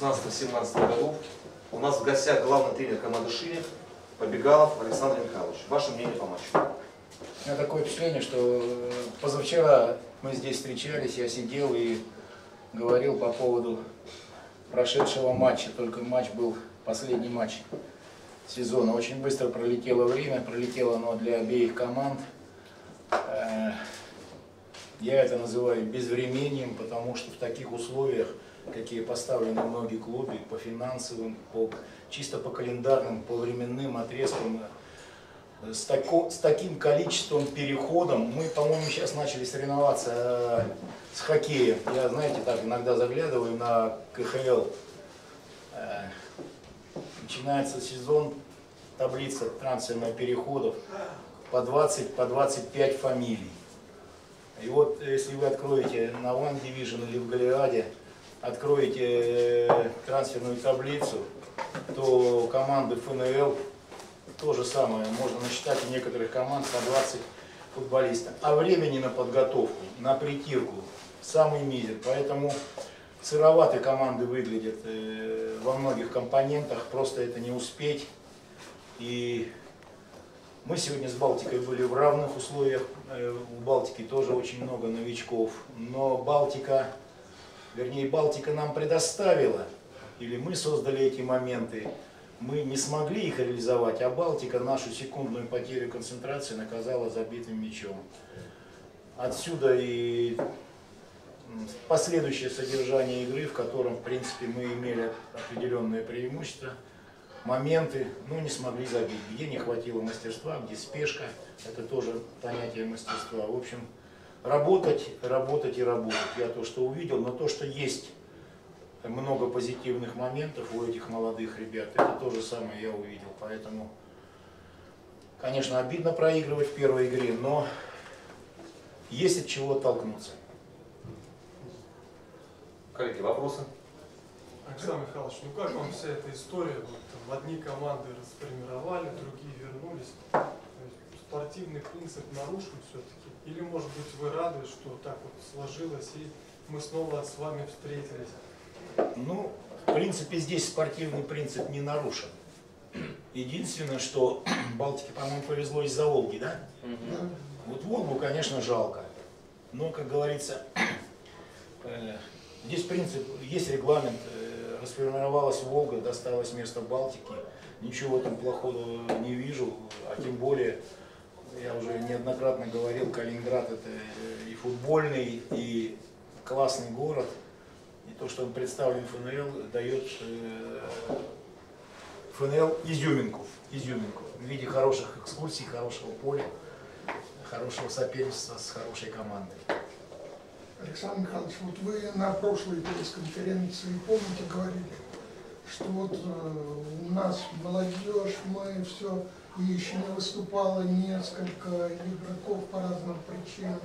16-17 году у нас в гостях главный тренер команды Шинев Побегалов Александр Михайлович. Ваше мнение по матчу? У меня такое впечатление, что э, позавчера мы здесь встречались, я сидел и говорил по поводу прошедшего матча. Только матч был последний матч сезона. Очень быстро пролетело время, пролетело оно для обеих команд. Э, Я это называю безвременем, потому что в таких условиях, какие поставлены многие клубы по финансовым, по, чисто по календарным, по временным отрезкам, э, с, тако- с таким количеством переходом, мы, по-моему, сейчас начали соревноваться э, с хоккеем. Я, знаете, так иногда заглядываю на КХЛ. Э, Начинается сезон, таблица трансферных переходов по 20, по 25 фамилий. И вот э, если вы откроете на One Division или в Голиаде, откроете э, трансферную таблицу, то команды ФНЛ то же самое. Можно насчитать у некоторых команд по 20 футболистов. А времени на подготовку, на притирку самый мизер. Поэтому сыроваты команды выглядят э, во многих компонентах. Просто это не успеть. И мы сегодня с Балтикой были в равных условиях. Э, У Балтики тоже очень много новичков. Но Балтика, вернее Балтика нам предоставила, или мы создали эти моменты. Мы не смогли их реализовать, а Балтика нашу секундную потерю концентрации наказала забитым мячом. Отсюда и последующее содержание игры, в котором, в принципе, мы имели определенное преимущество – моменты, ну, не смогли забить. Где не хватило мастерства, где спешка, это тоже понятие мастерства. В общем, работать, работать и работать. Я то, что увидел, но то, что есть много позитивных моментов у этих молодых ребят, это то же самое я увидел. Поэтому, конечно, обидно проигрывать в первой игре, но есть от чего оттолкнуться. Коллеги, вопросы? Александр Михайлович, ну как вам вся эта история? Вот, там, одни команды расформировали, другие вернулись. Спортивный принцип нарушен все-таки? Или, может быть, вы рады, что так вот сложилось, и мы снова с вами встретились? Ну, в принципе, здесь спортивный принцип не нарушен. Единственное, что Балтике, по-моему, повезло из-за Волги, да? Вот Волгу, конечно, жалко. Но, как говорится, э, здесь принцип, есть регламент, э, расформировалась Волга, досталось место Балтике. Ничего там плохого не вижу, а тем более, я уже неоднократно говорил, Калининград это э, и футбольный, и классный город. И то, что он представлен ФНЛ, дает э, ФНЛ изюминку, изюминку в виде хороших экскурсий, хорошего поля, хорошего соперничества с хорошей командой. Александр Михайлович, вот вы на прошлой пресс-конференции, помните, говорили, что вот э, у нас молодежь, мы все, и еще не выступало несколько игроков по разным причинам.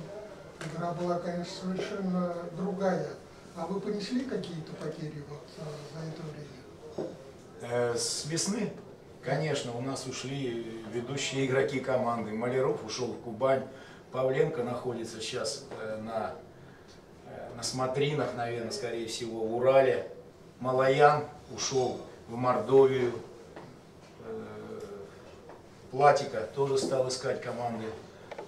Игра была, конечно, совершенно другая. А вы понесли какие-то потери вот э, за это время? Э, С весны, конечно, у нас ушли ведущие игроки команды. Маляров ушел в Кубань, Павленко находится сейчас э, на, э, на смотринах, наверное, скорее всего, в Урале. Малаян ушел в Мордовию. Платика тоже стал искать команды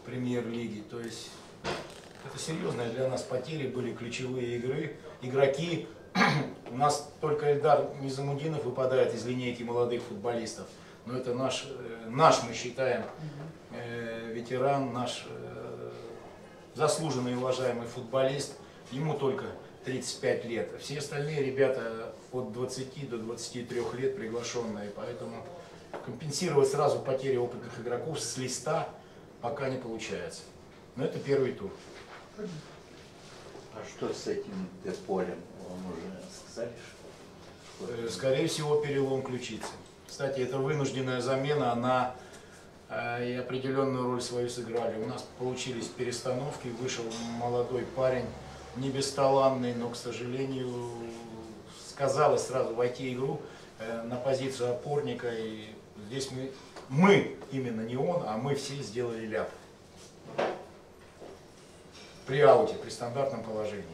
премьер-лиги. То есть это серьезные для нас потери были ключевые игры. Игроки, у нас только Эльдар Низамудинов выпадает из линейки молодых футболистов. Но это наш, э, наш мы считаем, э, ветеран, наш э, заслуженный и уважаемый футболист. Ему только 35 лет. Все остальные ребята от 20 до 23 лет приглашенные. Поэтому компенсировать сразу потери опытных игроков с листа пока не получается. Но это первый тур. А что с этим Деполем? Вам уже сказали, что? Э, Скорее всего, перелом ключицы. Кстати, это вынужденная замена, она э, и определенную роль свою сыграли. У нас получились перестановки, вышел молодой парень, не бесталанный, но, к сожалению, сказалось сразу войти в игру э, на позицию опорника. И здесь мы, мы, именно не он, а мы все сделали ляп. При ауте, при стандартном положении.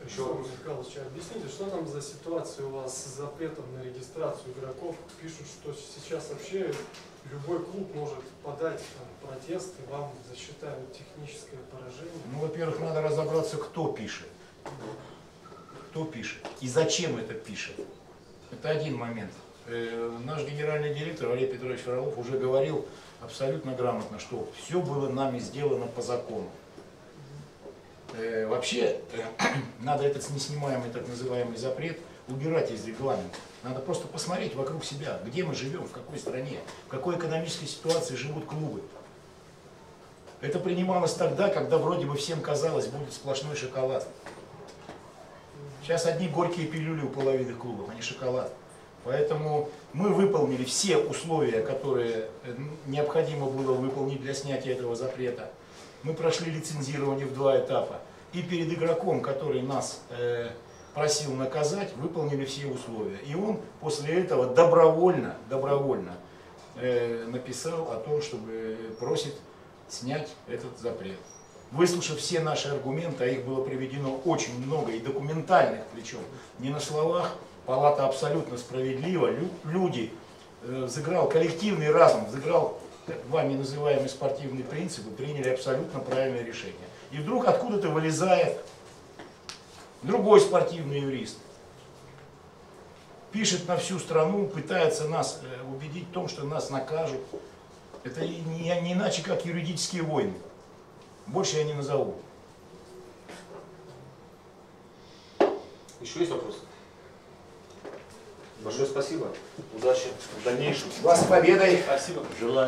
Александр Михайлович, а объясните, что там за ситуация у вас с запретом на регистрацию игроков? Пишут, что сейчас вообще любой клуб может подать там, протест, и вам засчитают техническое поражение. Ну, во-первых, надо разобраться, кто пишет. Кто пишет и зачем это пишет. Это один момент. Э, Наш генеральный директор Валерий Петрович Фролов уже говорил абсолютно грамотно, что все было нами сделано по закону. Э, Вообще, надо этот неснимаемый так называемый запрет убирать из регламента. Надо просто посмотреть вокруг себя, где мы живем, в какой стране, в какой экономической ситуации живут клубы. Это принималось тогда, когда вроде бы всем казалось, будет сплошной шоколад. Сейчас одни горькие пилюли у половины клубов, а не шоколад. Поэтому мы выполнили все условия, которые э, необходимо было выполнить для снятия этого запрета. Мы прошли лицензирование в два этапа. И перед игроком, который нас э, просил наказать, выполнили все условия. И он после этого добровольно, добровольно э, написал о том, чтобы просит снять этот запрет. Выслушав все наши аргументы, а их было приведено очень много, и документальных причем, не на словах, палата абсолютно справедлива, Лю- люди, э, взыграл коллективный разум, так вами называемые спортивные принципы, приняли абсолютно правильное решение. И вдруг откуда-то вылезает другой спортивный юрист, пишет на всю страну, пытается нас э, убедить в том, что нас накажут. Это не, не иначе, как юридические войны. Больше я не назову. Еще есть вопросы? Большое спасибо. Удачи в дальнейшем. Вас с победой! Спасибо. Желаю.